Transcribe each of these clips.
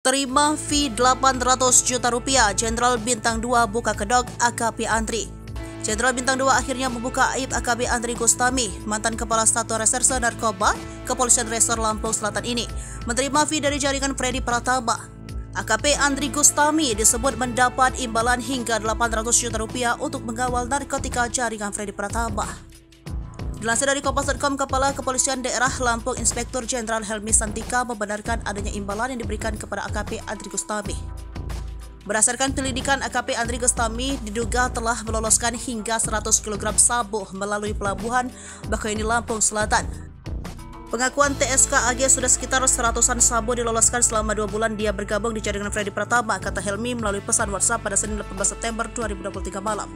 Terima fee 800 juta rupiah, Jenderal Bintang 2 buka kedok AKP Andri. Jenderal Bintang 2 akhirnya membuka aib AKP Andri Gustami, mantan Kepala Satu Reserse Narkoba, Kepolisian Resor Lampung Selatan ini, menerima fee dari jaringan Freddy Pratama. AKP Andri Gustami disebut mendapat imbalan hingga 800 juta rupiah untuk mengawal narkotika jaringan Freddy Pratama. Dilansir dari Kompas.com, Kepala Kepolisian Daerah Lampung Inspektur Jenderal Helmi Santika membenarkan adanya imbalan yang diberikan kepada AKP Andri Gustami. Berdasarkan penyelidikan, AKP Andri Gustami diduga telah meloloskan hingga 100 kg sabu melalui pelabuhan Bakauheni Lampung Selatan. Pengakuan TSK AG sudah sekitar seratusan sabu diloloskan selama dua bulan dia bergabung di jaringan Freddy Pratama, kata Helmi melalui pesan WhatsApp pada Senin 18 September 2023 malam.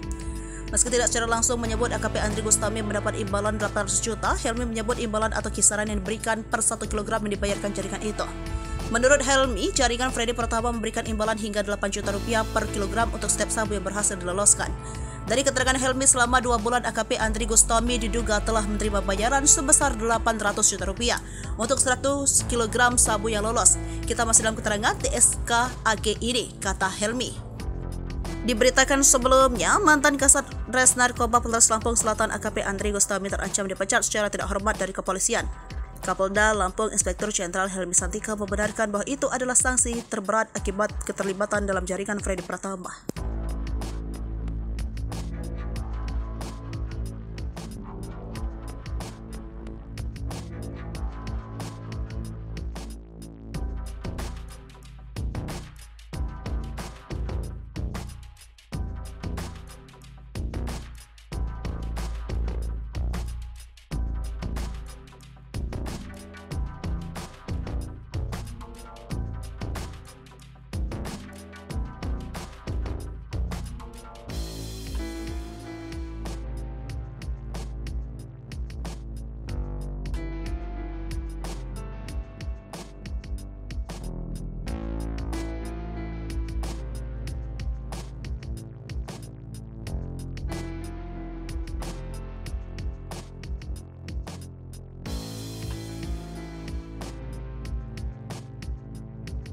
Meski tidak secara langsung menyebut AKP Andri Gustami mendapat imbalan 800 juta, Helmi menyebut imbalan atau kisaran yang diberikan per 1 kg yang dibayarkan jaringan itu. Menurut Helmi, jaringan Freddy pertama memberikan imbalan hingga 8 juta rupiah per kilogram untuk setiap sabu yang berhasil diloloskan. Dari keterangan Helmi, selama dua bulan AKP Andri Gustami diduga telah menerima bayaran sebesar 800 juta rupiah untuk 100 kg sabu yang lolos. Kita masih dalam keterangan TSK AG ini, kata Helmi. Diberitakan sebelumnya, mantan Kasat Res Narkoba Polres Lampung Selatan AKP Andri Gustami terancam dipecat secara tidak hormat dari kepolisian. Kapolda Lampung Inspektur Jenderal Helmi Santika membenarkan bahwa itu adalah sanksi terberat akibat keterlibatan dalam jaringan Freddy Pratama.